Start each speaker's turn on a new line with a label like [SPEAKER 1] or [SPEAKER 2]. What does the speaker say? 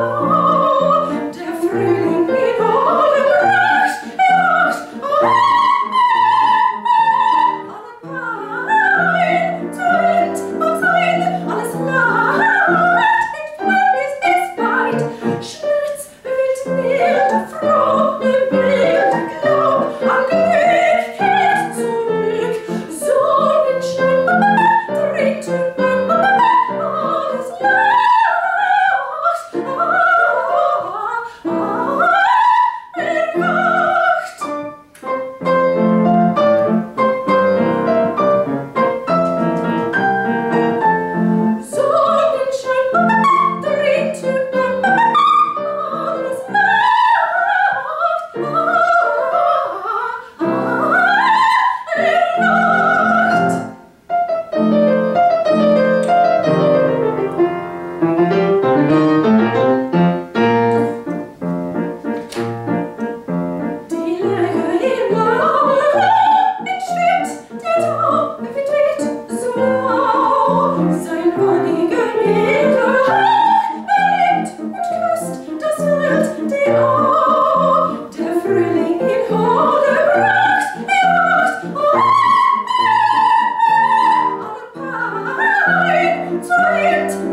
[SPEAKER 1] Oh. Strömt